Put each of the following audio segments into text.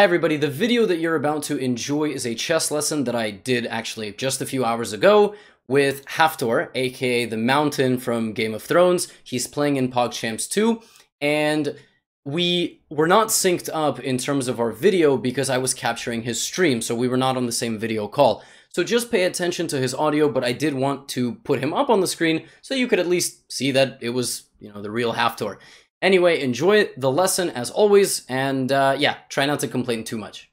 Hi everybody, the video that you're about to enjoy is a chess lesson that I did actually just a few hours ago with Hafthor, aka the Mountain from Game of Thrones. He's playing in PogChamps 2, and we were not synced up in terms of our video because I was capturing his stream, so we were not on the same video call. So just pay attention to his audio, but I did want to put him up on the screen so you could at least see that it was, you know, the real Hafthor. Anyway, enjoy the lesson as always, and uh, yeah, try not to complain too much.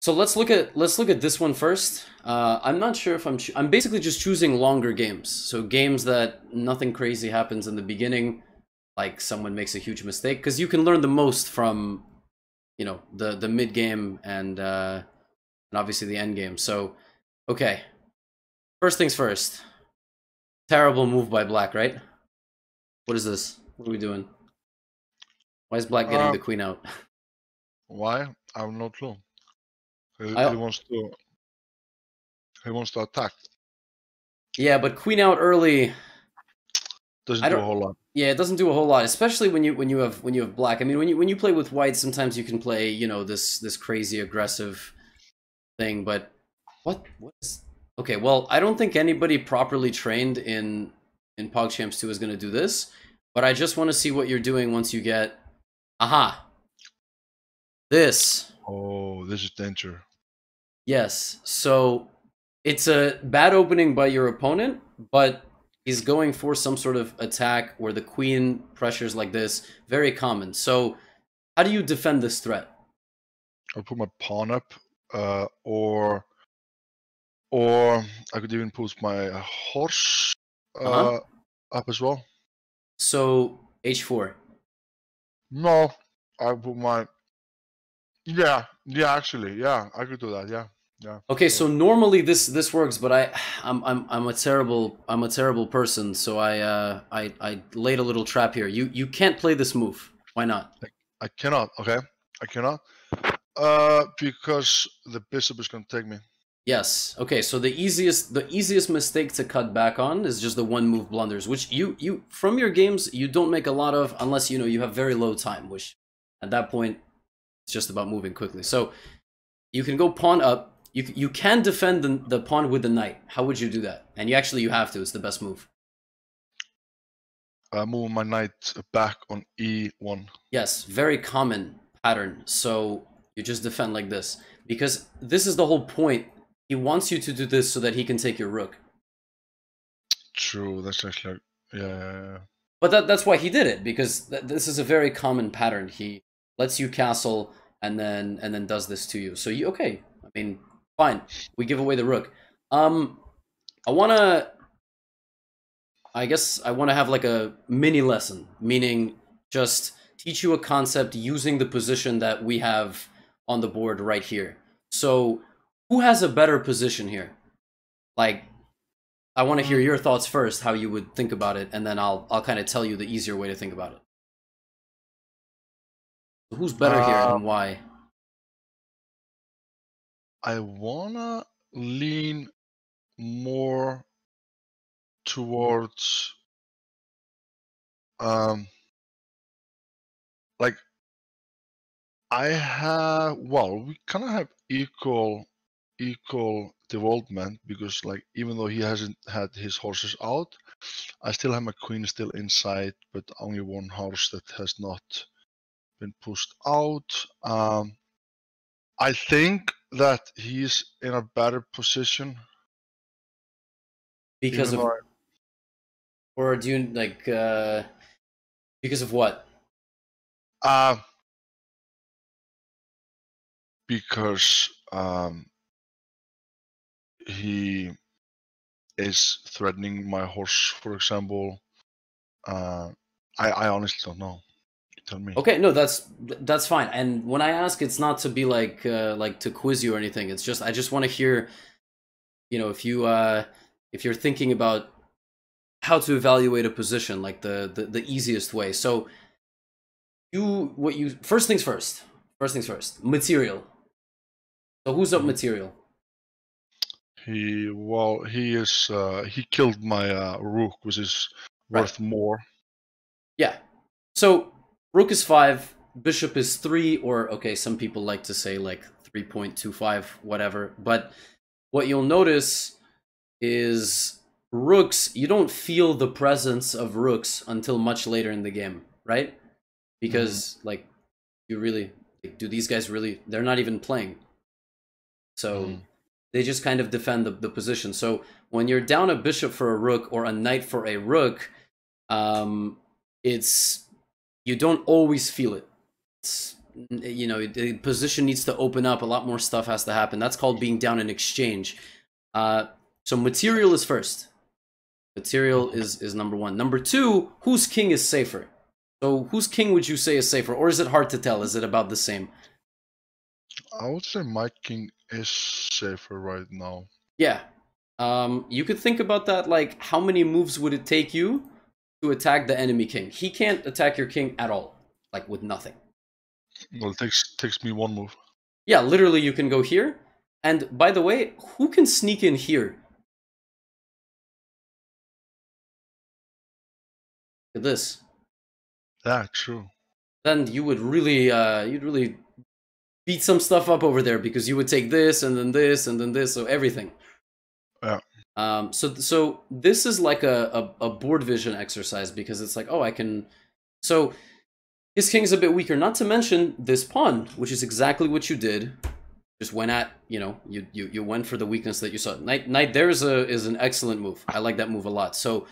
So let's look at let's look at this one first. Uh, I'm not sure if I'm I'm basically just choosing longer games, so games that nothing crazy happens in the beginning, like someone makes a huge mistake, because you can learn the most from, you know, the the mid game and uh, and obviously the end game. So, okay, first things first. Terrible move by Black, right? What is this? What are we doing? Why is Black getting Uh, the queen out? Why? I have no clue. He, I- he wants to. He wants to attack. Yeah, but queen out early. Doesn't do a whole lot. Yeah, it doesn't do a whole lot, especially when you when you have when you have black. I mean, when you when you play with white, sometimes you can play you know this this crazy aggressive thing. But what what is okay? Well, I don't think anybody properly trained in in PogChamps two is going to do this. But I just want to see what you're doing once you get. Aha. This. Oh, this is danger. Yes. So it's a bad opening by your opponent, but he's going for some sort of attack where the queen pressures like this. Very common. So how do you defend this threat? I'll put my pawn up, uh, or, or I could even put my horse uh, Uh-huh. up as well. So h4. No, I put my. Yeah, yeah, actually, yeah, I could do that. Yeah, yeah. Okay, so normally this this works, but I I'm I'm I'm a terrible I'm a terrible person, so I uh I I laid a little trap here. You you can't play this move. Why not? I cannot. Okay, I cannot. Uh, because the bishop is gonna take me. Yes. Okay. So the easiest the easiest mistake to cut back on is just the one move blunders, which you you from your games you don't make a lot of unless you know you have very low time, which at that point it's just about moving quickly. So you can go pawn up. You you can defend the, the pawn with the knight. How would you do that? And you actually you have to. It's the best move. I move my knight back on E e1. Yes, very common pattern. So you just defend like this because this is the whole point. He wants you to do this so that he can take your rook. True, that's actually yeah, yeah, yeah. But that, that's why he did it because th- this is a very common pattern. He lets you castle and then and then does this to you. So you okay? I mean, fine. We give away the rook. Um, I wanna. I guess I want to have like a mini lesson, meaning just teach you a concept using the position that we have on the board right here. So, who has a better position here? Like, I want to hear your thoughts first, how you would think about it, and then I'll I'll kind of tell you the easier way to think about it. So who's better here Uh, and why? I wanna lean more towards um like I have well we kind of have equal equal development because like even though he hasn't had his horses out I still have my queen still inside but only one horse that has not been pushed out um I think that he's in a better position Because of, I- or do you like, uh, because of what? Uh, because um, he is threatening my horse, for example. Uh, I, I honestly don't know. You tell me. Okay, no, that's that's fine. And when I ask, it's not to be like uh, like to quiz you or anything. It's just I just want to hear, you know, if you uh, if you're thinking about how to evaluate a position, like the the, the easiest way. So you what you first things first. First things first. Material. So who's up material? He well, he is. Uh, he killed my uh, rook, which is Right. worth more. Yeah. So rook is five, bishop is 3 or okay, some people like to say like 3.25 whatever, but what you'll notice is rooks, you don't feel the presence of rooks until much later in the game, right? Because mm-hmm. like you really do these guys really they're not even playing. So mm-hmm. They just kind of defend the, the position. So when you're down a bishop for a rook or a knight for a rook, um, it's you don't always feel it. It's, you know, the position needs to open up. A lot more stuff has to happen. That's called being down in exchange. Uh, so material is first. Material is is number one. Number two, whose king is safer? So whose king would you say is safer, or is it hard to tell? Is it about the same? I would say my king is safer right now. Yeah. Um, you could think about that like how many moves would it take you to attack the enemy king? He can't attack your king at all, like with nothing. Well, it takes takes me one move. Yeah, literally, you can go here. And by the way, who can sneak in here? Look at this. Yeah, true. Then you would really, uh, you'd really beat some stuff up over there because you would take this and then this and then this, so everything. Yeah. Um, so so this is like a, a, a board vision exercise because it's like, oh, I can. So his king's a bit weaker. Not to mention this pawn, which is exactly what you did. Just went at, you know, you you, you went for the weakness that you saw. Knight knight there is a is an excellent move. I like that move a lot. So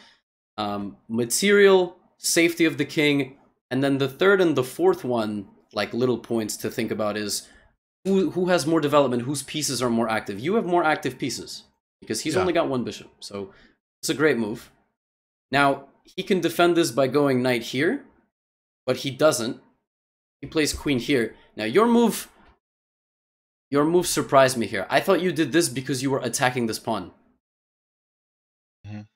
um, material, safety of the king, and then the third and the fourth one, like little points to think about is who who has more development, whose pieces are more active. You have more active pieces because he's yeah. only got one bishop. So it's a great move. Now he can defend this by going knight here but he doesn't. He plays queen here. Now your move, your move surprised me here. I thought you did this because you were attacking this pawn. Mm -hmm.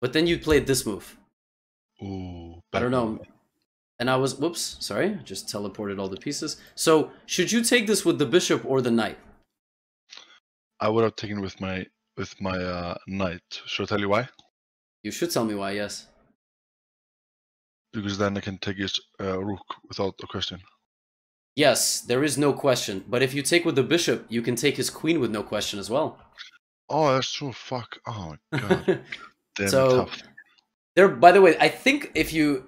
But then you played this move. Ooh. I don't know. And I was, whoops, sorry, just teleported all the pieces. So should you take this with the bishop or the knight? I would have taken with my with my uh, knight. Should I tell you why? You should tell me why. Yes because then I can take his uh, rook without a question. Yes, there is no question. But if you take with the bishop, you can take his queen with no question as well. Oh, that's true. Fuck. Oh my god. Damn so they're. By the way, I think if you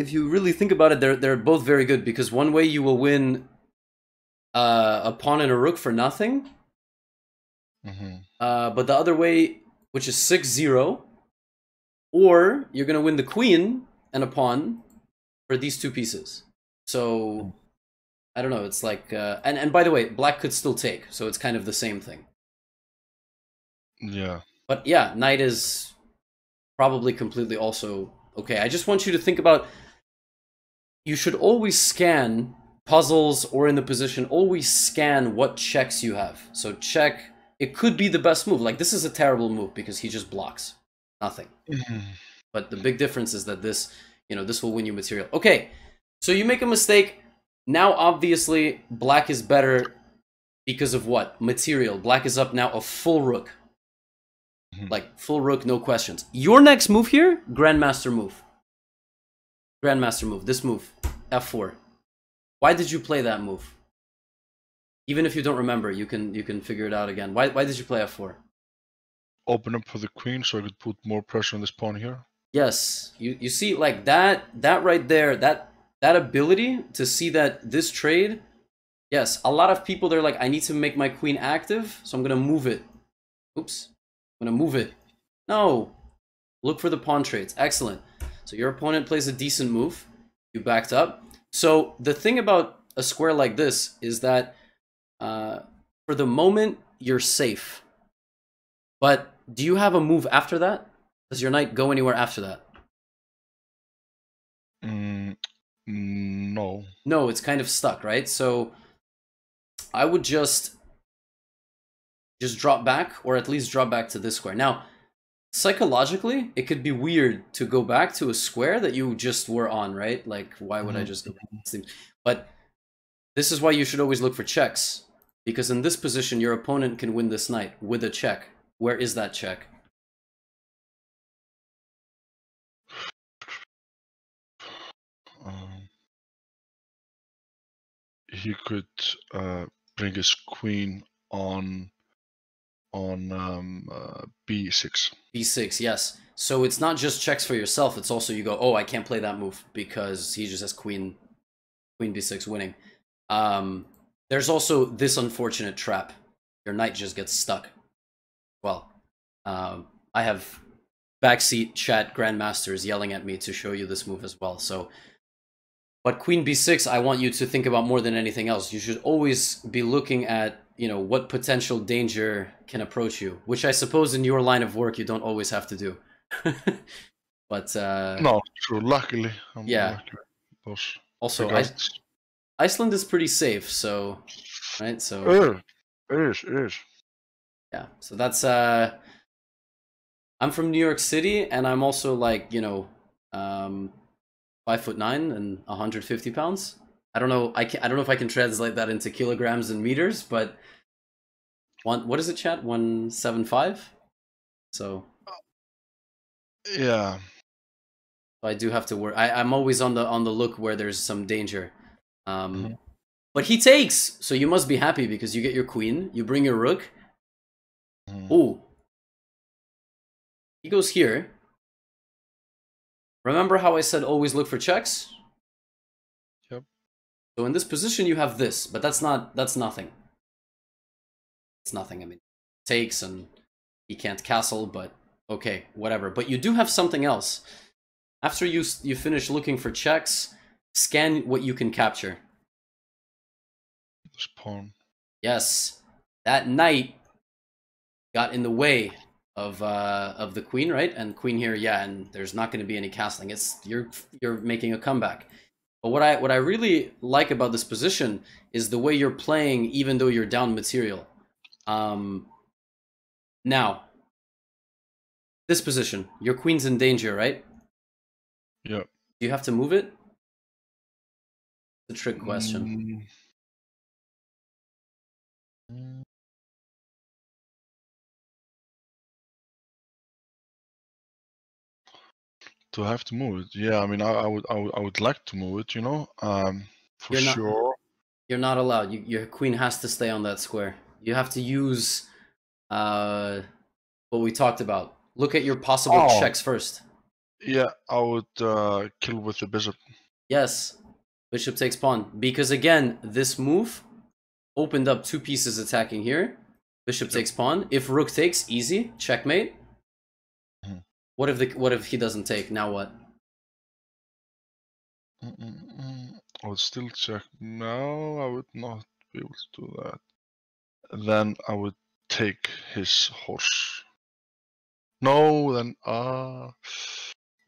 if you really think about it, they're they're both very good because one way you will win uh, a pawn and a rook for nothing. Mm-hmm. Uh, but the other way, which is 6-0, or you're gonna win the queen and a pawn for these two pieces. So I don't know. It's like uh, and and by the way, black could still take, so it's kind of the same thing. Yeah. But yeah, knight is probably completely also okay. I just want you to think about. You should always scan puzzles or in the position. Always scan what checks you have. So check. It could be the best move. Like this is a terrible move because he just blocks nothing. Mm-hmm. But the big difference is that this, you know, this will win you material. Okay, so you make a mistake. Now, obviously, black is better because of what? Material. Black is up now a full rook. Mm-hmm. Like, full rook, no questions. Your next move here, Grandmaster move. Grandmaster move. This move, f4. Why did you play that move? Even if you don't remember, you can you can figure it out again. Why why did you play f4? Open up for the queen so I could put more pressure on this pawn here. Yes, you you see like that that right there that that ability to see that this trade. Yes, a lot of people they're like I need to make my queen active, so I'm going to move it. Oops. I'm to move it. No. Look for the pawn trades. Excellent. So your opponent plays a decent move. You backed up. So the thing about a square like this is that uh, for the moment you're safe. But do you have a move after that? Does your knight go anywhere after that? Mm, no. No, it's kind of stuck, right? So I would just just drop back, or at least drop back to this square. Now, psychologically, it could be weird to go back to a square that you just were on, right? Like, why would mm -hmm. I mm-hmm. just go back? But this is why you should always look for checks. Because in this position, your opponent can win this knight with a check. Where is that check? he could uh, bring his queen on on um, uh, b6. b6, yes. So it's not just checks for yourself. It's also you go, oh, I can't play that move because he just has queen, queen b6 winning. Um, there's also this unfortunate trap. Your knight just gets stuck. Well, um, I have backseat chat grandmasters yelling at me to show you this move as well. So, but queen b6, I want you to think about more than anything else. You should always be looking at you know what potential danger can approach you, which I suppose in your line of work you don't always have to do. but uh, no, true. Luckily, I'm yeah. Lucky. Also, I, Iceland is pretty safe, so right. So it is. It is. It is. Yeah. So that's uh I'm from New York City, and I'm also like you know, um, five foot nine and 150 pounds. I don't know. I can, I don't know if I can translate that into kilograms and meters, but one what is it, chat? One seven five. So. Yeah. I do have to work. I, I'm always on the on the look where there's some danger. Um, mm-hmm. But he takes, so you must be happy because you get your queen. You bring your rook. Mm-hmm. Ooh, he goes here. Remember how I said always look for checks? So in this position you have this, but that's not that's nothing. It's nothing. I mean, takes and he can't castle, but okay, whatever. But you do have something else. After you you finish looking for checks, scan what you can capture. This pawn. Yes, that knight got in the way of uh, of the queen, right? And queen here, yeah, and there's not going to be any castling. It's you're you're making a comeback. But what I what I really like about this position is the way you're playing, even though you're down material. Um, now, this position, your queen's in danger, right? Yeah. Do you have to move it? It's a trick question. Mm. To have to move it. Yeah, I mean, I, I, would, I would, I would like to move it. You know, um, for you're not, sure. You're not allowed. You, your queen has to stay on that square. You have to use uh, what we talked about. Look at your possible oh. checks first. Yeah, I would uh, kill with the bishop. Yes, bishop takes pawn because again, this move opened up two pieces attacking here. Bishop yep. takes pawn. If rook takes, easy checkmate. What if the what if he doesn't take? Now what? I would still check. No, I would not be able to do that. Then I would take his horse. No, then ah. Uh,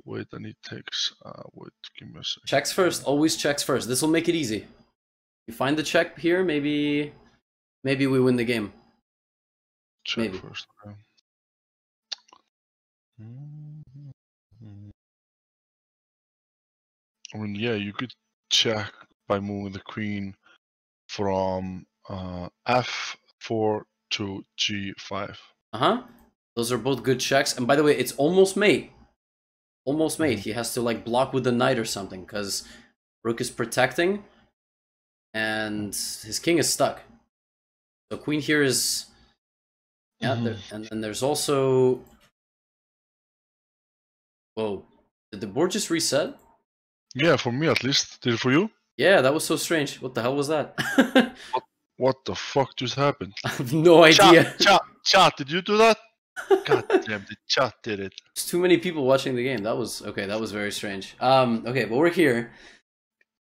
wait, then he takes. Uh, wait, give me a second. Checks first. Always checks first. This will make it easy. You find the check here, maybe, maybe we win the game. Check maybe. first. Okay. Mm-hmm. I mean, yeah, you could check by moving the queen from uh, f4 to g5. Uh huh. Those are both good checks. And by the way, it's almost mate. Almost mate. Mm-hmm. He has to like block with the knight or something because rook is protecting and his king is stuck. So queen here is yeah, mm-hmm. and then there's also Whoa. Did the board just reset? Yeah, for me at least. Did it for you? Yeah, that was so strange. What the hell was that? what, what, the fuck just happened? I have no idea. Chat, chat, chat did you do that? God damn, the chat did it. There's too many people watching the game. That was okay. That was very strange. Um. Okay, but we're here.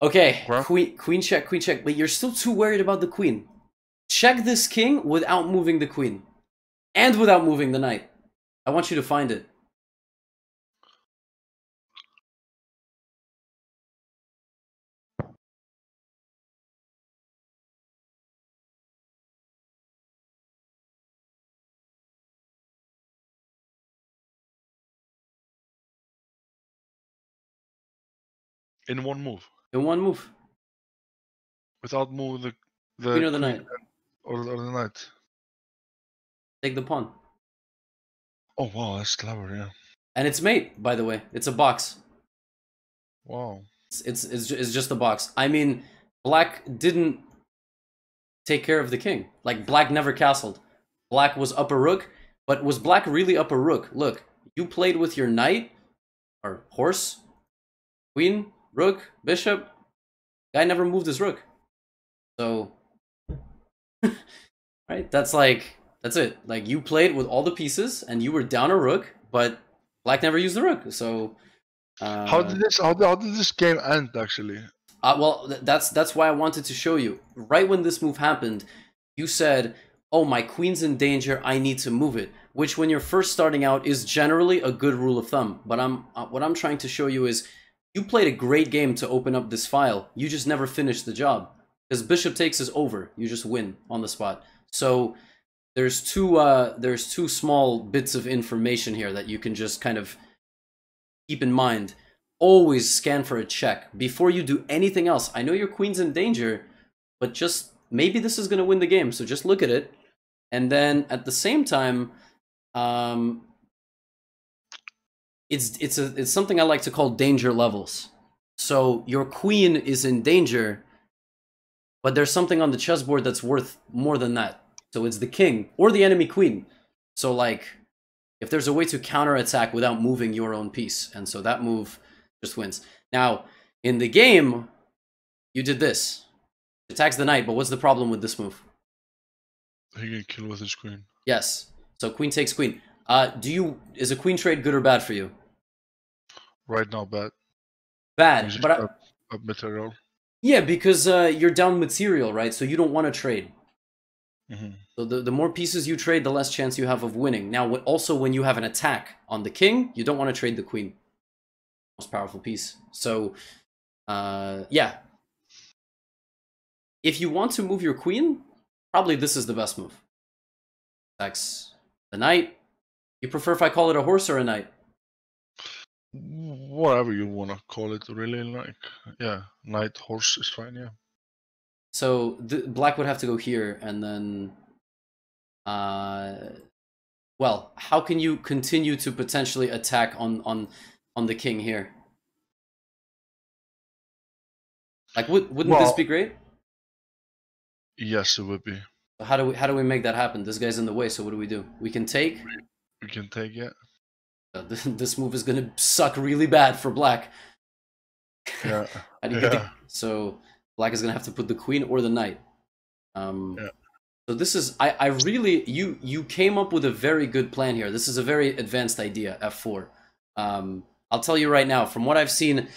Okay, queen, queen check, queen check. But you're still too worried about the queen. Check this king without moving the queen, and without moving the knight. I want you to find it. In one move. In one move. Without moving the the queen or the knight. Or, or the knight. Take the pawn. Oh wow, that's clever, yeah. And it's mate, by the way. It's a box. Wow. It's it's it's, it's just a box. I mean, black didn't take care of the king. Like black never castled. Black was up a rook, but was black really up a rook? Look, you played with your knight or horse, queen, rook, bishop. Guy never moved his rook. So right, that's like that's it. Like you played with all the pieces and you were down a rook, but black never used the rook. So uh, how did this how, did- how did this game end actually? uh, well, th- that's that's why I wanted to show you. Right when this move happened, you said, "Oh, my queen's in danger. I need to move it." Which, when you're first starting out, is generally a good rule of thumb. But I'm uh, what I'm trying to show you is, you played a great game to open up this file. You just never finished the job because bishop takes is over. You just win on the spot. So there's two uh, there's two small bits of information here that you can just kind of keep in mind always scan for a check before you do anything else. I know your queen's in danger, but just maybe this is going to win the game. So just look at it. And then at the same time, um, it's it's a it's something I like to call danger levels. So your queen is in danger, but there's something on the chessboard that's worth more than that. So it's the king or the enemy queen. So like if there's a way to counterattack without moving your own piece, and so that move just wins. Now, in the game, you did this. Attacks the knight, but what's the problem with this move? He can kill with his queen. Yes. So queen takes queen. Uh, do you is a queen trade good or bad for you? Right now, bad. Bad, but I, up, up material. yeah, because uh, you're down material, right? So you don't want to trade. hmm So the, the more pieces you trade, the less chance you have of winning. Now, what, also when you have an attack on the king, you don't want to trade the queen. Most powerful piece. So, uh, yeah. If you want to move your queen, probably this is the best move. Attacks the knight. You prefer if I call it a horse or a knight? Whatever you want to call it, really. Like, yeah, knight, horse is fine. Yeah. So the, black would have to go here, and then, uh, well, how can you continue to potentially attack on on on the king here? Like, would, wouldn't this be great? Yes, it would be. How do we how do we make that happen? This guy's in the way, so what do we do? We can take. We can take it. Uh, this, this move is gonna suck really bad for black. Yeah. You get the- Yeah. so black is gonna have to put the queen or the knight. Um, Yeah. So this is I I really you you came up with a very good plan here. This is a very advanced idea. F4. Um, I'll tell you right now, from what I've seen,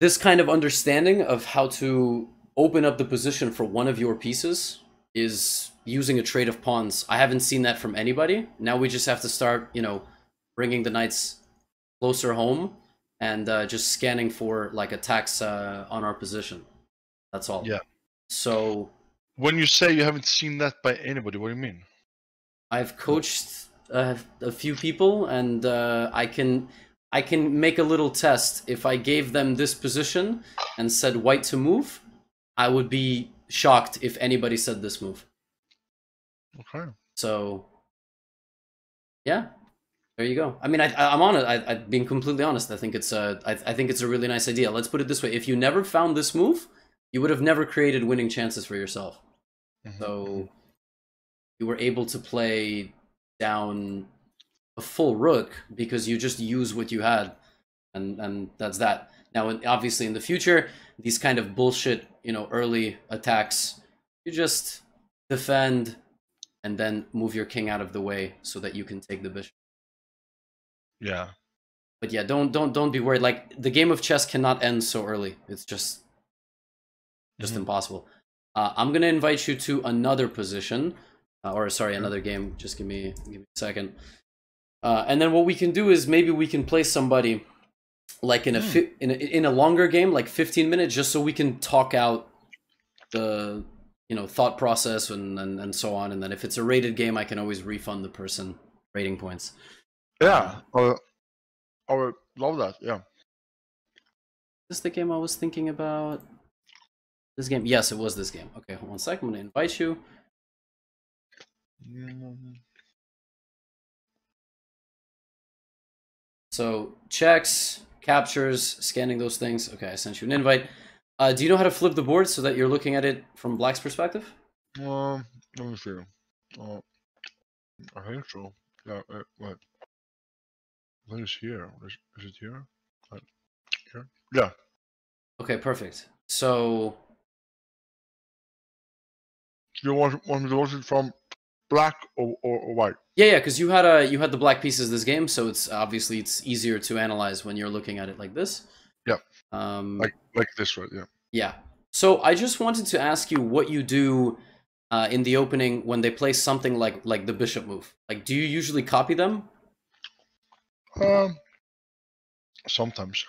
this kind of understanding of how to open up the position for one of your pieces is using a trade of pawns. I haven't seen that from anybody. Now we just have to start, you know, bringing the knights closer home and uh, just scanning for like attacks uh, on our position. That's all. Yeah. So When you say you haven't seen that by anybody, what do you mean? I've coached uh, a few people, and uh, I can I can make a little test. If I gave them this position and said white to move, I would be shocked if anybody said this move. Okay. So, yeah, there you go. I mean, I, I'm on it. I, I, being completely honest, I think it's a, I, I think it's a really nice idea. Let's put it this way: if you never found this move, you would have never created winning chances for yourself. Mhm, So, you were able to play down a full rook because you just use what you had, and and that's that. Now, obviously, in the future, these kind of bullshit, you know, early attacks, you just defend and then move your king out of the way so that you can take the bishop. Yeah. But yeah, don't don't don't be worried. Like the game of chess cannot end so early. It's just just Mhm. impossible. Uh, I'm gonna invite you to another position, uh, or sorry, another game. Just give me give me a second. Uh, and then what we can do is maybe we can play somebody like in a, Hmm. fi- in a in a longer game, like 15 minutes, just so we can talk out the you know thought process and, and and so on. And then if it's a rated game, I can always refund the person rating points. Yeah. Uh, I would love that. Yeah. Is this the game I was thinking about? This game? Yes, it was this game. Okay, hold on a second. I'm gonna invite you. Mm, So checks, captures, scanning those things. Okay, I sent you an invite. Uh, do you know how to flip the board so that you're looking at it from black's perspective? Um, let me see. Uh, I think so. Yeah. Uh, what? What is here? Is, is it here? Uh, here? Yeah. Okay, perfect. So You want want me to watch it from black or, or, or white? yeah, yeah, because you had a you had the black pieces this game, so it's obviously it's easier to analyze when you're looking at it like this. Yeah. Um, Like like this, right? Yeah. Yeah. So I just wanted to ask you what you do uh, in the opening when they play something like like the bishop move. Like, do you usually copy them? Um. Sometimes.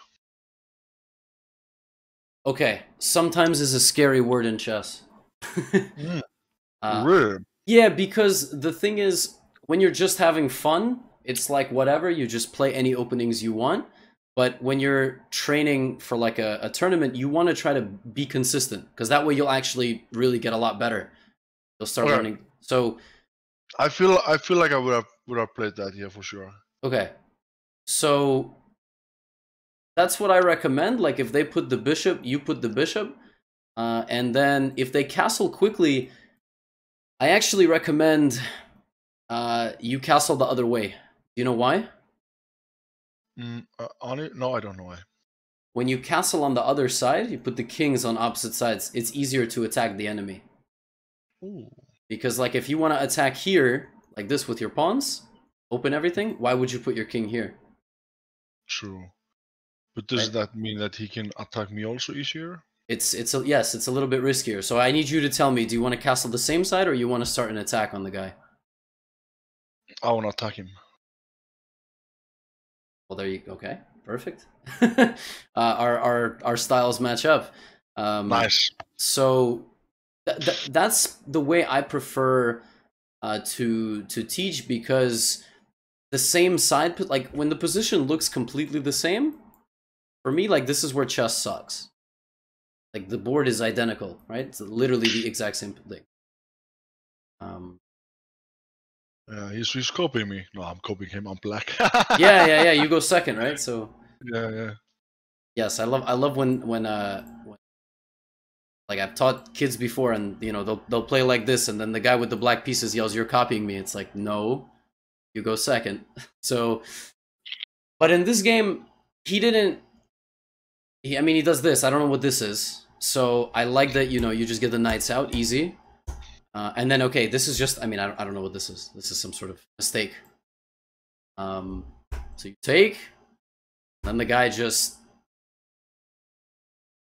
Okay. Sometimes is a scary word in chess. Mm, Uh, really? Yeah, because the thing is, when you're just having fun, it's like whatever. You just play any openings you want. But when you're training for like a, a tournament, you want to try to be consistent because that way you'll actually really get a lot better. You'll start Okay. learning. So I feel I feel like I would have would have played that here for sure. Okay. So that's what I recommend. Like if they put the bishop, you put the bishop. Uh, and then if they castle quickly, I actually recommend uh, you castle the other way. Do you know why? Mm, uh, on it? No, I don't know why. When you castle on the other side, you put the kings on opposite sides. It's easier to attack the enemy. Ooh. Because like if you want to attack here, like this with your pawns, open everything, why would you put your king here? True. But does Right. that mean that he can attack me also easier? It's it's a, yes, it's a little bit riskier. So I need you to tell me: Do you want to castle the same side, or you want to start an attack on the guy? I want to attack him. Well, there you okay, perfect. uh, our our our styles match up. Um, Nice. So th- th- that's the way I prefer uh, to to teach because the same side, like when the position looks completely the same, for me, like this is where chess sucks. Like the board is identical, right? It's literally the exact same thing. Um, Yeah, he's he's copying me. No, I'm copying him. I'm black. yeah, yeah, yeah. You go second, right? So yeah, yeah. yes, I love I love when when uh when, like I've taught kids before, and you know they'll they'll play like this, and then the guy with the black pieces yells, "You're copying me." It's like no, you go second. So, but in this game, he didn't. He, I mean, he does this. I don't know what this is. So I like that you know you just get the knights out easy, uh, and then okay, this is just. I mean, I don't, I don't know what this is. This is some sort of mistake. Um, so you take, then the guy just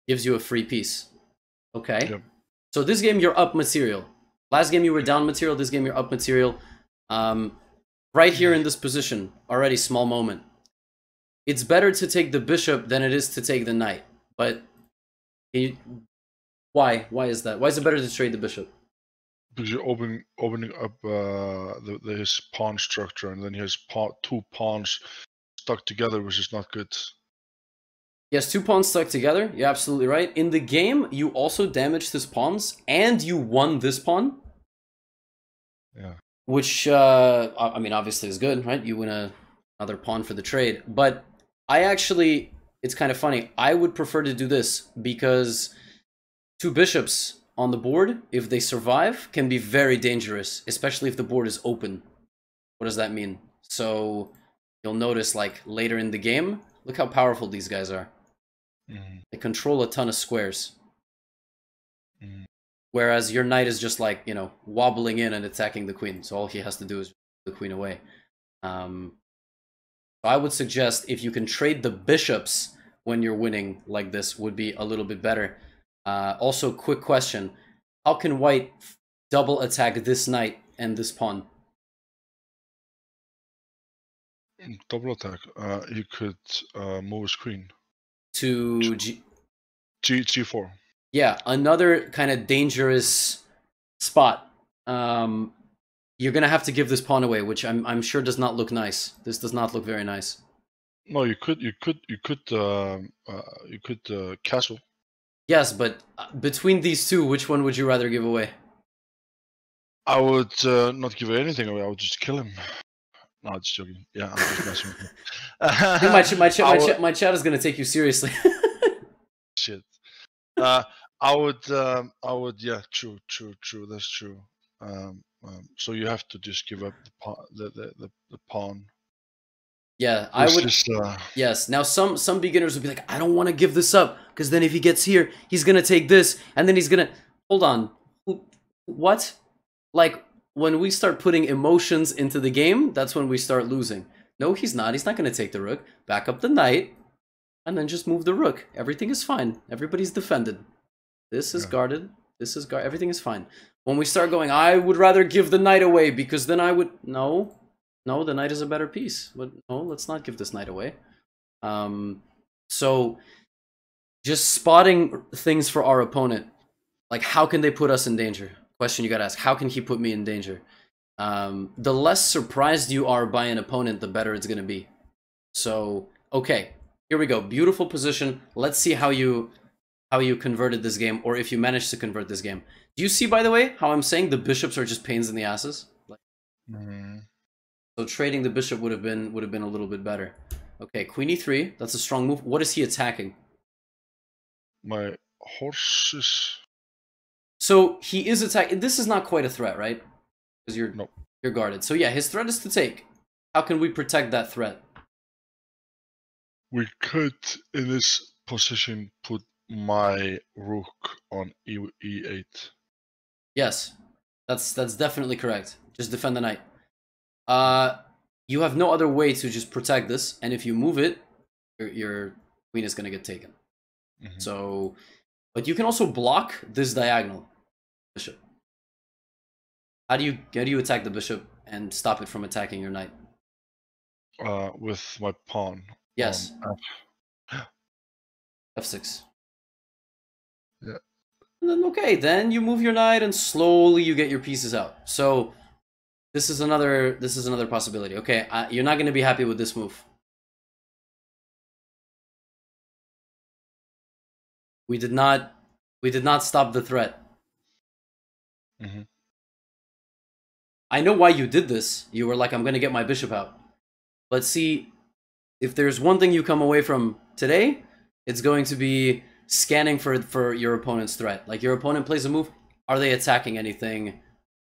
gives you a free piece. Okay. Yep. So this game you're up material. Last game you were down material. This game you're up material. Um, right here in this position, already small moment. It's better to take the bishop than it is to take the knight. But you, why? Why is that? Why is it better to trade the bishop? Because you're opening opening up uh, the, the his pawn structure, and then he has pawn, two pawns stuck together, which is not good. Yes, two pawns stuck together. You're absolutely right. In the game, you also damaged his pawns, and you won this pawn. Yeah. which uh, I I mean, obviously is good, right? You win a, another pawn for the trade. But I actually, it's kind of funny. I would prefer to do this because two bishops on the board, if they survive, can be very dangerous, especially if the board is open. What does that mean? So you'll notice, like later in the game, look how powerful these guys are. Mhm, They control a ton of squares. mhm. Whereas your knight is just like, you know, wobbling in and attacking the queen. So all he has to do is the queen away. Um, I would suggest if you can trade the bishops when you're winning like this would be a little bit better. Uh, also, quick question. How can white double attack this knight and this pawn? Mm, Double attack. Uh, you could uh, move his queen. To G- G G4. yeah, another kind of dangerous spot. Um, you're gonna have to give this pawn away, which I'm I'm sure does not look nice. This does not look very nice. No, you could you could you could uh, uh, you could uh, castle. Yes, but uh, between these two, which one would you rather give away? I would uh, not give anything away. I would just kill him. No, I'm just joking. Yeah, I'm just messing with you. My ch- my, ch- my, ch- my chat is gonna take you seriously. Shit. uh, I would, um, I would, yeah, true, true, true. That's true. Um, um, so you have to just give up the pawn, the, the, the, the pawn. Yeah, I would. Is, uh, yes. Now some some beginners would be like, I don't want to give this up because then if he gets here, he's gonna take this, and then he's gonna hold on. What? Like when we start putting emotions into the game, that's when we start losing. No, he's not. He's not gonna take the rook. Back up the knight, and then just move the rook. Everything is fine. Everybody's defended. This is Yeah. guarded. This is guard. Everything is fine. When we start going, I would rather give the knight away because then I would no, no. The knight is a better piece. But no, let's not give this knight away. Um, so just spotting things for our opponent, like how can they put us in danger? Question you gotta ask: How can he put me in danger? Um, the less surprised you are by an opponent, the better it's gonna be. So okay, here we go. Beautiful position. Let's see how you how you converted this game, or if you managed to convert this game. Do you see, by the way, how I'm saying the bishops are just pains in the asses? Like, mm, so trading the bishop would have been would have been a little bit better. Okay, queen e3. That's a strong move. What is he attacking? my horses. So he is attacking. This is not quite a threat, right? Because you're you're guarded. So yeah, his threat is to take. How can we protect that threat? We could, in this position, put my rook on e e8. Yes, that's that's definitely correct. Just defend the knight. Uh, you have no other way to just protect this, and if you move it, your, your queen is gonna get taken. Mhm. So, but you can also block this diagonal bishop. How do you how do you attack the bishop and stop it from attacking your knight? Uh, with my pawn. Yes, on f6. Yeah. And then okay, then you move your knight and slowly you get your pieces out. So this is another this is another possibility. Okay, uh, you're not going to be happy with this move. We did not we did not stop the threat. Mhm. I know why you did this. You were like I'm going to get my bishop out. But see if there's one thing you come away from today, it's going to be scanning for for your opponent's threat. Like your opponent plays a move, are they attacking anything?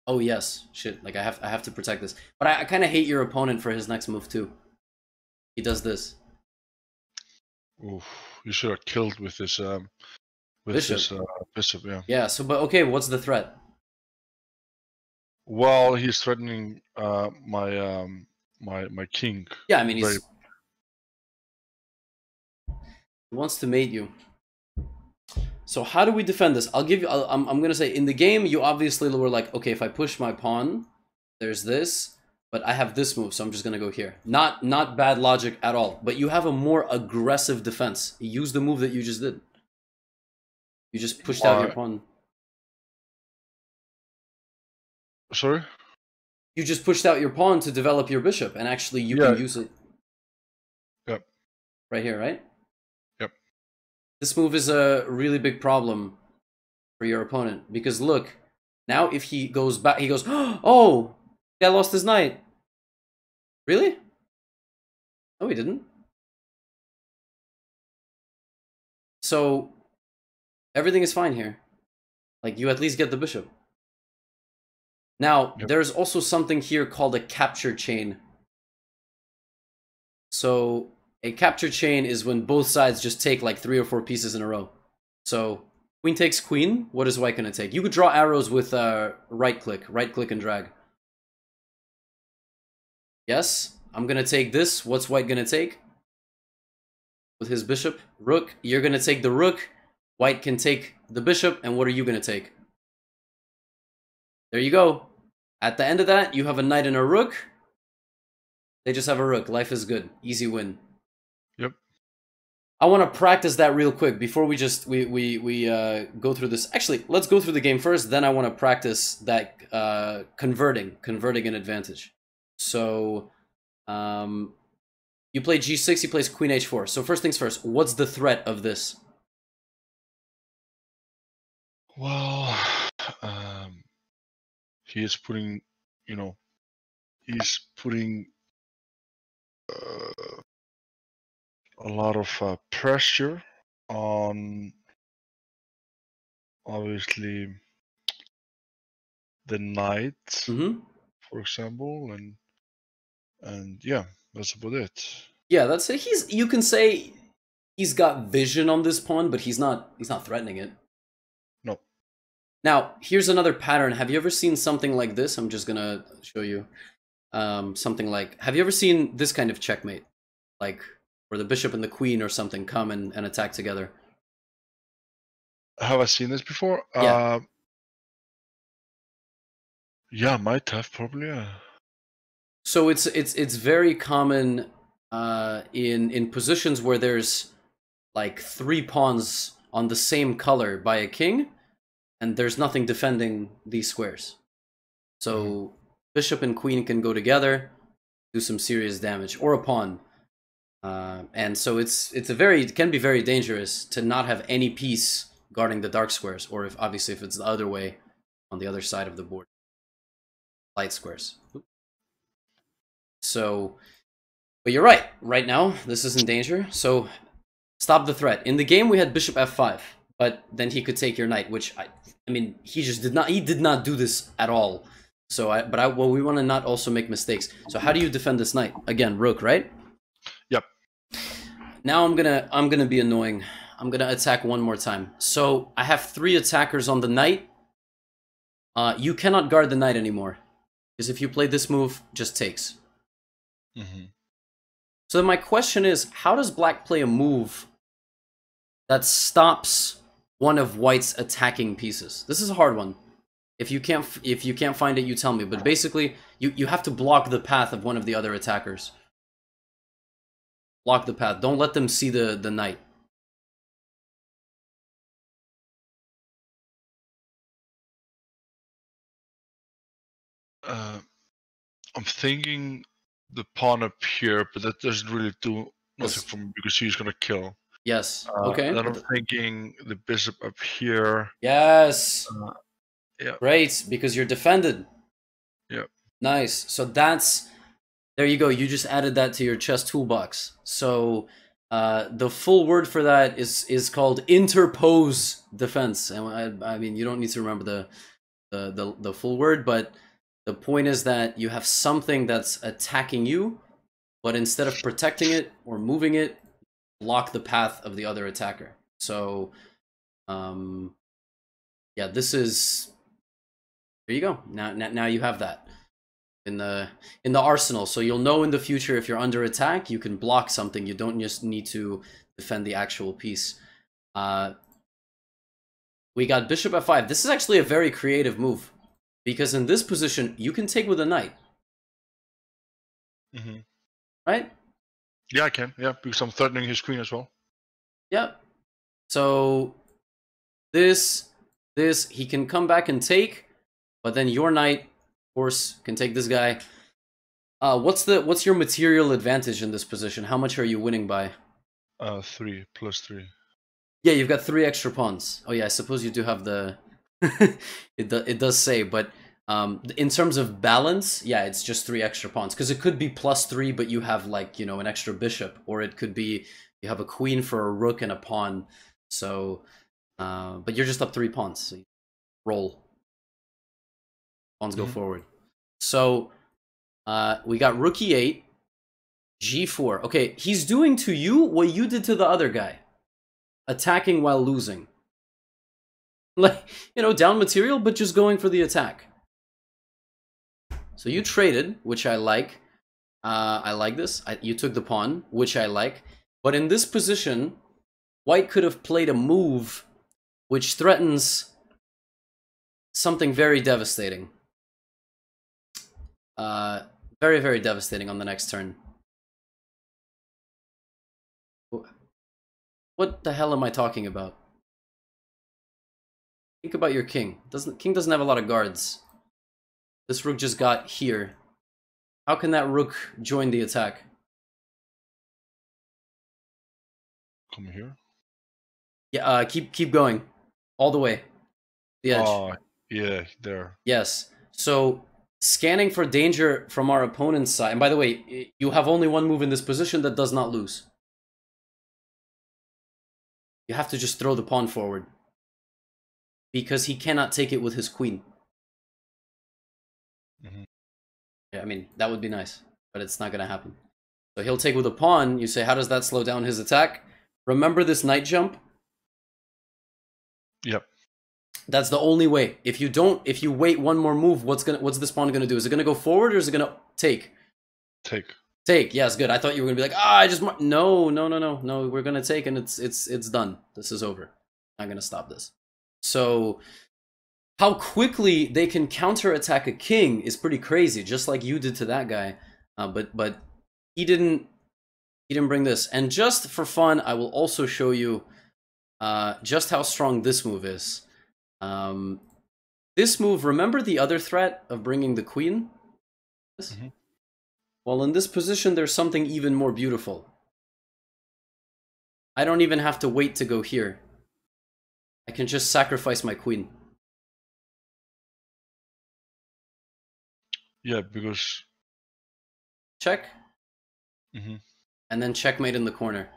Oh yes, shit. Like I have I have to protect this. But I, I kind of hate your opponent for his next move too. He does this. Oof, you should have killed with this um with Bishop. this uh, bishop, yeah. Yeah. So, but okay, what's the threat? Well, he's threatening uh my um my my king. Yeah, I mean he's Very- he wants to mate you. So how do we defend this? I'll give you. I'll, I'm I'm gonna say in the game you obviously were like, okay, if I push my pawn, there's this, but I have this move, so I'm just gonna go here. Not not bad logic at all. But you have a more aggressive defense. Use the move that you just did. You just pushed out your pawn. Sorry? You just pushed out your pawn to develop your bishop, and actually you Yeah. can use it. Yep. Right here, right? This move is a really big problem for your opponent because look, now if he goes back, he goes, "Oh, guy lost his knight." Really? No, he didn't. So everything is fine here. Like you at least get the bishop. Now, Yep. there's also something here called a capture chain. So, a capture chain is when both sides just take like three or four pieces in a row. So, queen takes queen. What is white going to take? You could draw arrows with uh, right click, right click and drag. Yes, I'm going to take this. What's white going to take? With his bishop, rook. You're going to take the rook. White can take the bishop. And what are you going to take? There you go. At the end of that, you have a knight and a rook. They just have a rook. Life is good. Easy win. I want to practice that real quick before we just we we we uh, go through this. Actually, let's go through the game first. Then I want to practice that uh, converting, converting an advantage. So, um, you play g6. He plays queen h4. So first things first. What's the threat of this? Well, um, he is putting, you know, he's putting uh, a lot of uh, pressure on obviously the knight, hmm for example, and and yeah, that's about it. Yeah, that's it. He's you can say he's got vision on this pawn, but he's not he's not threatening it. No. Now, here's another pattern. Have you ever seen something like this? I'm just gonna show you. Um, something like have you ever seen this kind of checkmate? Like where the bishop and the queen or something come and, and attack together. Have I seen this before? Yeah. Uh, yeah, might have probably. Yeah. So it's it's it's very common uh, in in positions where there's like three pawns on the same color by a king, and there's nothing defending these squares. So bishop and queen can go together, do some serious damage, or a pawn. Uh, and so it's it's a very it can be very dangerous to not have any piece guarding the dark squares, or if obviously if it's the other way on the other side of the board, light squares. So, but you're right. Right now, this is in danger. So, stop the threat. In the game, we had bishop f5, but then he could take your knight, which I, I mean, he just did not. He did not do this at all. So, I, but I, well, we want to not also make mistakes. So, how do you defend this knight? Again, rook, right? Now I'm gonna, I'm gonna be annoying. I'm gonna attack one more time. So I have three attackers on the knight. Uh, you cannot guard the knight anymore, because if you play this move, just takes. hmm So my question is, how does black play a move that stops one of white's attacking pieces? This is a hard one. If you can't if you can't find it, you tell me. But basically, you, you have to block the path of one of the other attackers. Block the path. Don't let them see the, the knight. Uh, I'm thinking the pawn up here, but that doesn't really do nothing Yes. for me because he's gonna kill. Yes. Uh, okay. Then I'm thinking the bishop up here. Yes. Uh, yeah. Great, because you're defended. Yep. Nice. So that's there you go. You just added that to your chess toolbox. So uh, the full word for that is is called interpose defense. And I, I mean, you don't need to remember the, the the the full word, but the point is that you have something that's attacking you, but instead of protecting it or moving it, block the path of the other attacker. So, um, yeah, this is there you go. Now, now, now you have that in the in the arsenal. So you'll know in the future if you're under attack, you can block something. You don't just need to defend the actual piece. Uh, we got bishop f5. This is actually a very creative move because in this position you can take with a knight, mm -hmm. right? Yeah, I can. Yeah, because I'm threatening his queen as well. Yep. So this this he can come back and take, but then your knight, course, can take this guy. Uh, what's the what's your material advantage in this position? How much are you winning by? Uh, three plus three. Yeah, you've got three extra pawns. Oh yeah, I suppose you do have the. it do, it does say, but um, in terms of balance, yeah, it's just three extra pawns because it could be plus three, but you have like you know an extra bishop, or it could be you have a queen for a rook and a pawn. So, uh, but you're just up three pawns. So roll. Pawns go Mhm. forward. So, uh, we got rook e8, g4. Okay, he's doing to you what you did to the other guy attacking while losing. Like, you know, down material, but just going for the attack. So you traded, which I like. Uh, I like this. I, you took the pawn, which I like. But in this position, white could have played a move which threatens something very devastating. Uh, very, very devastating on the next turn. What the hell am I talking about? Think about your king. Doesn't king doesn't have a lot of guards. This rook just got here. How can that rook join the attack? Come here. Yeah, uh, keep keep going, all the way, the edge. Oh, yeah, there. Yes. So scanning for danger from our opponent's side. And by the way, you have only one move in this position that does not lose. You have to just throw the pawn forward. because he cannot take it with his queen. Mhm. Yeah, I mean, that would be nice, but it's not going to happen. So he'll take with a pawn. You say, how does that slow down his attack? Remember this knight jump? Yep. That's the only way. If you don't, if you wait one more move, what's gonna, what's this pawn gonna do? Is it gonna go forward or is it gonna take? Take. Take. Yes, good. I thought you were gonna be like, ah, I just mar-" no, no, no, no, no. We're gonna take, and it's it's it's done. This is over. I'm gonna stop this. So, how quickly they can counterattack a king is pretty crazy. Just like you did to that guy, uh, but but he didn't he didn't bring this. And just for fun, I will also show you uh, just how strong this move is. Um, this move, remember the other threat of bringing the queen? This? Mhm. Well, in this position, there's something even more beautiful. I don't even have to wait to go here. I can just sacrifice my queen. Yeah, because Check, mhm, and then checkmate in the corner.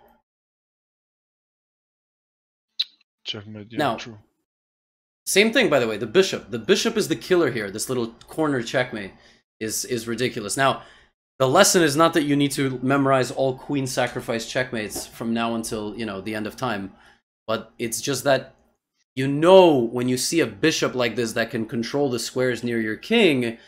checkmate. Yeah, Now- true. Same thing, by the way. The bishop. The bishop is the killer here. This little corner checkmate is is ridiculous. Now, the lesson is not that you need to memorize all queen sacrifice checkmates from now until you know the end of time, but it's just that you know when you see a bishop like this that can control the squares near your king,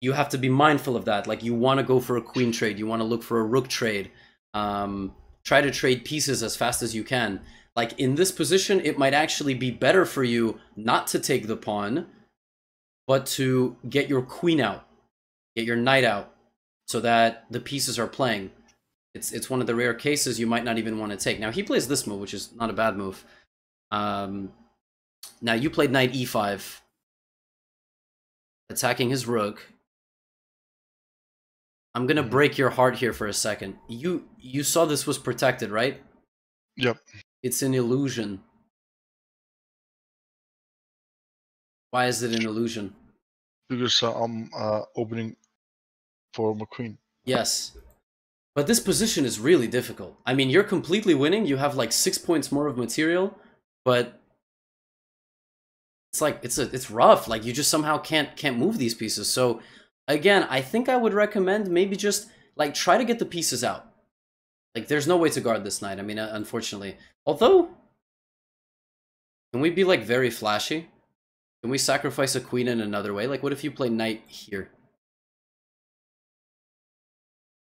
you have to be mindful of that. Like you want to go for a queen trade, you want to look for a rook trade. Um, try to trade pieces as fast as you can. Like in this position, it might actually be better for you not to take the pawn, but to get your queen out, get your knight out, so that the pieces are playing. It's it's one of the rare cases you might not even want to take. Now he plays this move, which is not a bad move. Um, now you played knight e5, attacking his rook. I'm gonna Mhm. break your heart here for a second. You you saw this was protected, right? Yep. It's an illusion. Why is it an illusion? Because uh, I'm uh, opening for my queen. Yes. But this position is really difficult. I mean, you're completely winning. You have like six points more of material, but it's like it's a it's rough. Like you just somehow can't can't move these pieces. So again, I think I would recommend maybe just like try to get the pieces out. Like there's no way to guard this knight. I mean, uh, unfortunately. Although, can we be like very flashy? Can we sacrifice a queen in another way? Like, what if you play knight here?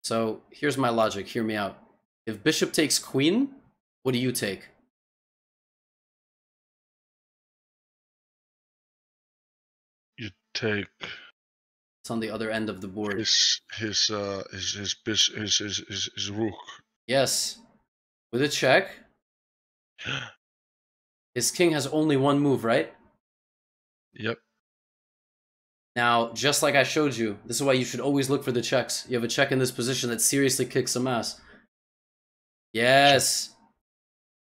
So here's my logic. Hear me out. If bishop takes queen, what do you take? You take It's on the other end of the board. his his uh his his bis his his his, his rook. Yes. With a check, his king has only one move, right? Yep. Now, just like I showed you, this is why you should always look for the checks. You have a check in this position that seriously kicks some ass. Yes.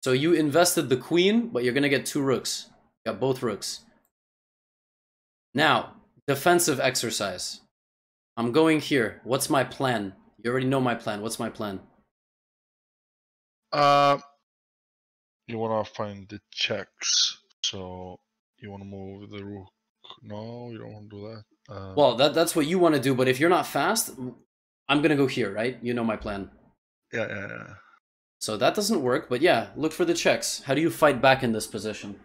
So you invested the queen, but you're going to get two rooks. You got both rooks. Now, defensive exercise. I'm going here. What's my plan? You already know my plan. What's my plan? Uh, you wanna find the checks, so you wanna move the rook. No, you don't want to do that. Uh, Well, that, that's what you want to do, but if you're not fast, I'm going to go here, right? You know my plan. yeah, yeah, yeah. So that doesn't work, but yeah, look for the checks. How do you fight back in this position?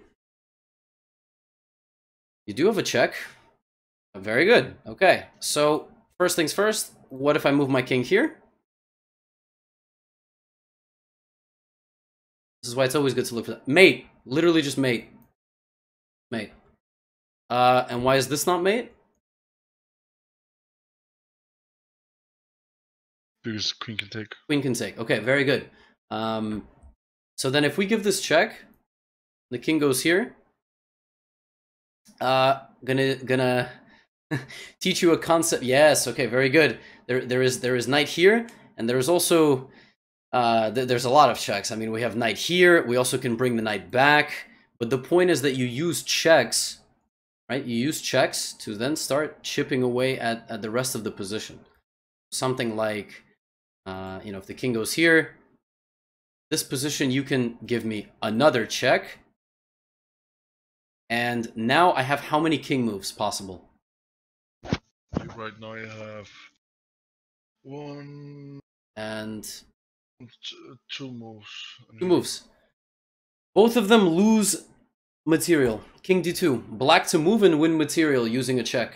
You do have a check. Very good. Okay, so first things first, what if I move my king here? This is why it's always good to look for that. Mate! Literally just mate. Mate. Uh, and why is this not mate? Because queen can take. Queen can take. Okay, very good. Um, so then if we give this check, the king goes here. Uh, gonna gonna teach you a concept. Yes, okay, very good. There there is there is knight here, and there is also uh, th- there's a lot of checks. I mean, we have knight here. We also can bring the knight back. But the point is that you use checks, right? You use checks to then start chipping away at, at the rest of the position. Something like uh, you know, if the king goes here, this position, you can give me another check. And now I have how many king moves possible? Right now I have one And two moves. two moves. Both of them lose material. King d2. Black to move and win material using a check.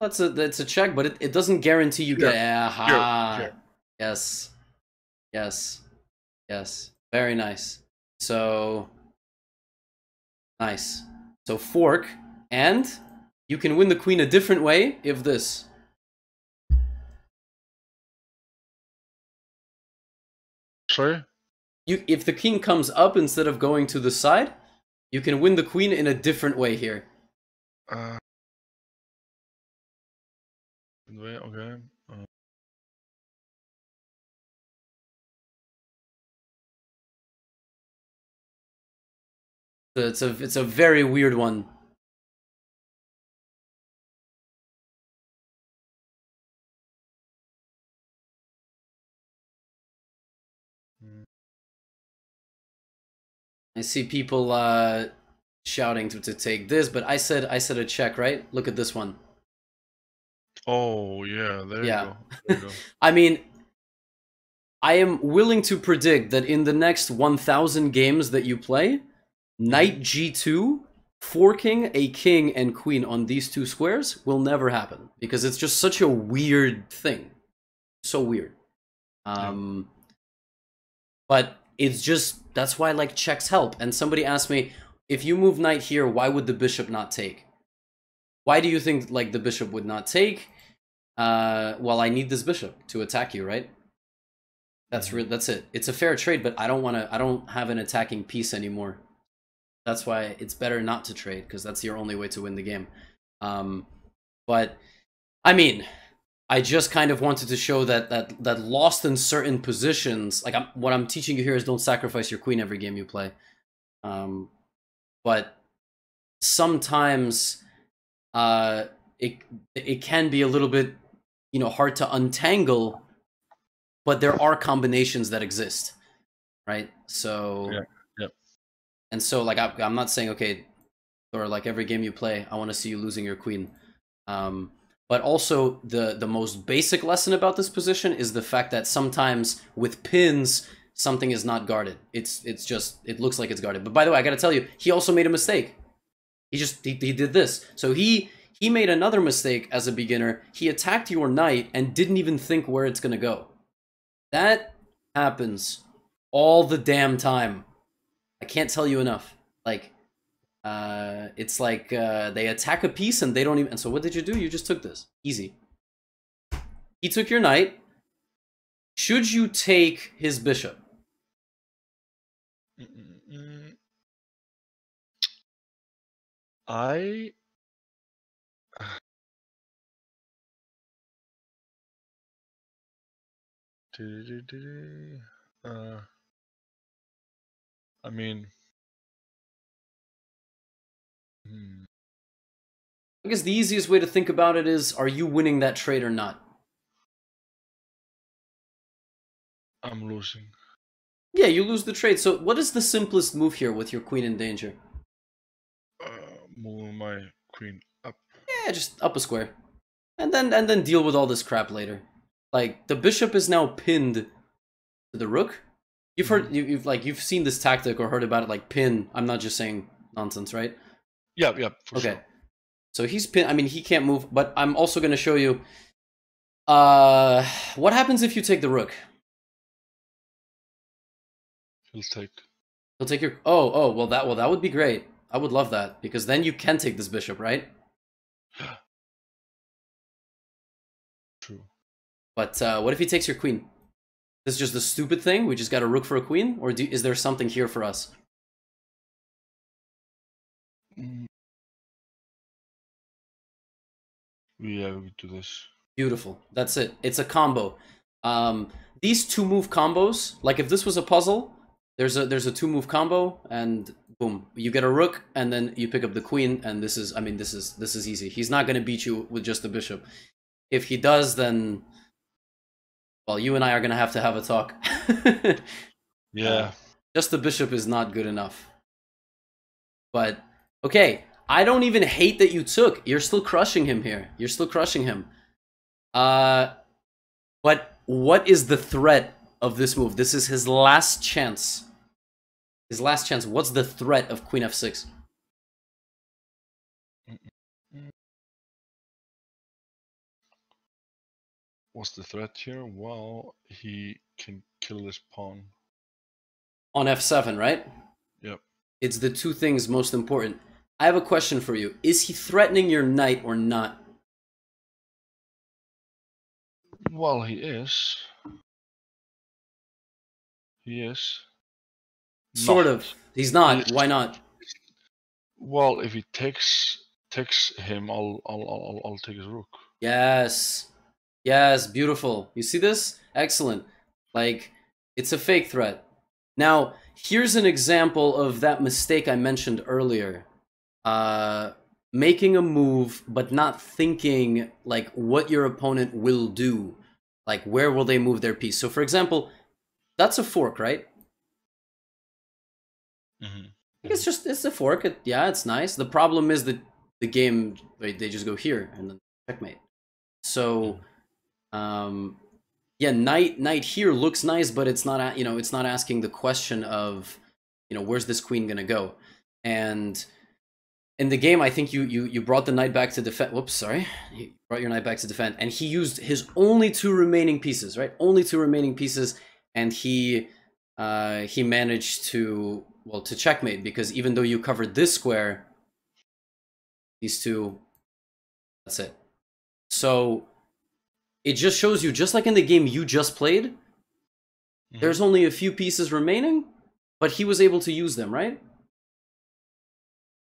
That's a that's a check, but it, it doesn't guarantee you get aha. Sure, sure. Yes. Yes. Yes. Very nice. So nice. So fork and you can win the queen a different way if this. Sorry? You if the king comes up instead of going to the side, you can win the queen in a different way here. Uh, okay. It's a it's a very weird one. I see people uh shouting to, to take this, but I said I said a check, right? Look at this one. oh, yeah, there Yeah. you go. There you go. I mean, I am willing to predict that in the next 1000 games that you play, knight g2 forking a king and queen on these two squares will never happen because it's just such a weird thing. So weird. Um but it's just that's why like checks help. And somebody asked me, if you move knight here, why would the bishop not take? Why do you think like the bishop would not take? Uh, well, I need this bishop to attack you, right? That's re- that's it. It's a fair trade, but I don't want to. I don't have an attacking piece anymore. That's why it's better not to trade because that's your only way to win the game. Um, but I mean, I just kind of wanted to show that that that lost in certain positions. Like I'm, what I'm teaching you here is don't sacrifice your queen every game you play. Um, but sometimes uh, it it can be a little bit you know hard to untangle but there are combinations that exist right so Yeah. And so like I, i'm not saying okay or like every game you play i want to see you losing your queen. Um but also the the most basic lesson about this position is the fact that sometimes with pins something is not guarded. It's it's just it looks like it's guarded. But by the way i gotta tell you he also made a mistake. He just he, he did this. So he he made another mistake as a beginner. He attacked your knight and didn't even think where it's gonna go. That happens all the damn time. I can't tell you enough. Like, uh, it's like uh, they attack a piece and they don't even. And so, what did you do? You just took this. Easy. He took your knight. Should you take his bishop? I uh, I mean, hmm, I guess the easiest way to think about it is: Are you winning that trade or not? I'm losing. Yeah, you lose the trade. So, what is the simplest move here with your queen in danger? Uh, move my queen up. Yeah, just up a square, and then and then deal with all this crap later. Like the bishop is now pinned to the rook. You've heard you, you've like you've seen this tactic or heard about it like pin. I'm not just saying nonsense, right? Yeah, yeah, for okay. sure. So he's pin. I mean, he can't move, but I'm also going to show you. Uh, what happens if you take the rook? He'll take. He'll take your. Oh, oh, well that well that would be great. I would love that because then you can take this bishop, right? True. But uh, what if he takes your queen? This is just a stupid thing. We just got a rook for a queen, or do, is there something here for us? Mm. Yeah, we do this. Beautiful. That's it. It's a combo. Um, these two move combos, like if this was a puzzle, there's a there's a two move combo, and boom, you get a rook, and then you pick up the queen, and this is I mean this is this is easy. He's not gonna beat you with just the bishop. if he does, then well, you and I are gonna have to have a talk. Yeah. Just the bishop is not good enough. But okay, I don't even hate that you took. You're still crushing him here. You're still crushing him. Uh but what is the threat of this move? This is his last chance. His last chance. What's the threat of queen f6? What's the threat here? Well, he can kill this pawn. On f7, right? Yep. It's the two things most important. I have a question for you. Is he threatening your knight or not? Well, he is. He is. Sort Not. of. He's not. Yes. Why not? Well, if he takes takes him, I'll I'll I'll, I'll take his rook. Yes. Yes, beautiful. You see this? Excellent. Like, it's a fake threat. Now, here's an example of that mistake I mentioned earlier. Uh, making a move, but not thinking, like, what your opponent will do. Like, where will they move their piece? So, for example, that's a fork, right? Mm-hmm. It's just, it's a fork. It, yeah, it's nice. The problem is that the game, they just go here and then checkmate. So, um, yeah, knight knight here looks nice, but it's not you know it's not asking the question of you know where's this queen gonna go, and in the game I think you you you brought the knight back to defend. Whoops, sorry, you brought your knight back to defend, and he used his only two remaining pieces, right? Only two remaining pieces, and he uh, he managed to well to checkmate because even though you covered this square, these two, that's it. So it just shows you, just like in the game you just played, Mhm. there's only a few pieces remaining, but he was able to use them, right?